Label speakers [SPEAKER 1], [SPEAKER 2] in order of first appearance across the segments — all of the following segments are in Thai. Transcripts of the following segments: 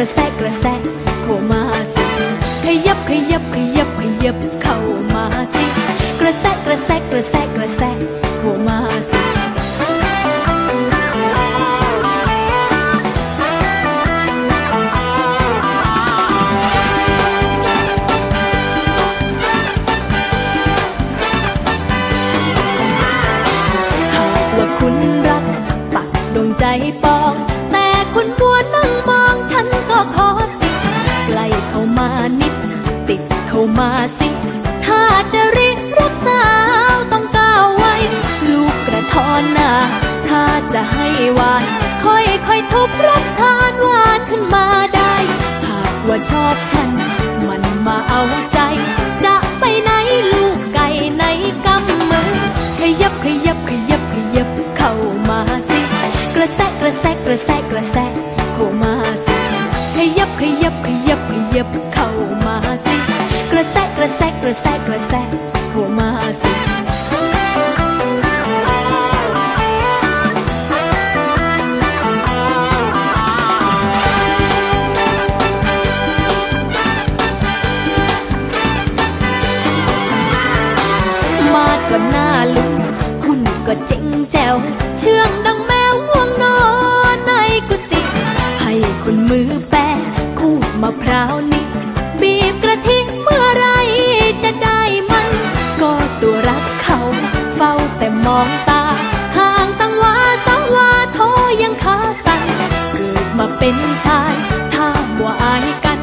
[SPEAKER 1] ระแสกระแสเข้ามาสิ ขยับขยับขยับขยับเข้ามาสิ กระแสกระแสกระแสกระแสเข้ามาสิหากว่าคุณรักปักดวงใจปองามาสิ ถ้าจะรีรักสาวต้องก้าวไว้ ลูกกระทอนนาถ้าจะให้หวาน ค่อยค่อยทุบรับทานหวานขึ้นมาได้ หากว่าชอบฉัน มันมาเอาใจ จะไปไหนลูกไก่ในกำมือ ขยับขยับขยับขยับเข้ามาสิ กระแสกกระแสกกระแสกกระแสเข้ามาสิ ขยับขยับขยับขยับเข้ามาสิ ระแสกระแสกระแสกระแสเข้ามาสิมาก็หน้าลุงหุ่นก็เจ๋งแจ๋วเชื่องดังแมวง่วงนอนในกุฏิให้คนมือแปะขูดมะพร้าวนี่ เป็นชายถ้ามัวอายกัน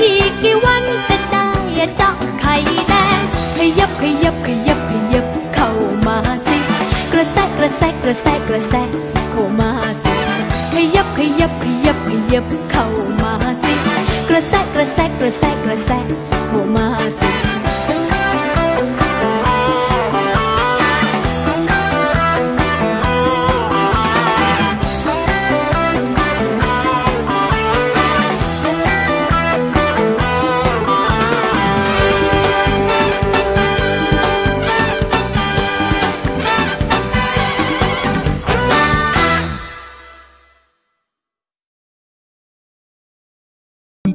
[SPEAKER 1] อีกกี่วันจะได้เจาะไข่แดงขยับขยับขยับขยับเข้ามาสิ กระแซกกระแซกระแซกระแซกเข้ามาสิขยับขยับขยับขยับเข้ามาสิ กระแซกระแซกระแซกระแซ
[SPEAKER 2] ก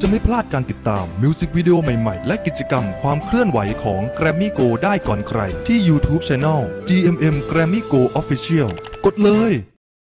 [SPEAKER 2] จะไม่พลาดการติดตามมิวสิกวิดีโอใหม่ๆ และกิจกรรมความเคลื่อนไหวของ Grammy Go ได้ก่อนใครที่ YouTube Channel GMM Grammy Go Official กดเลย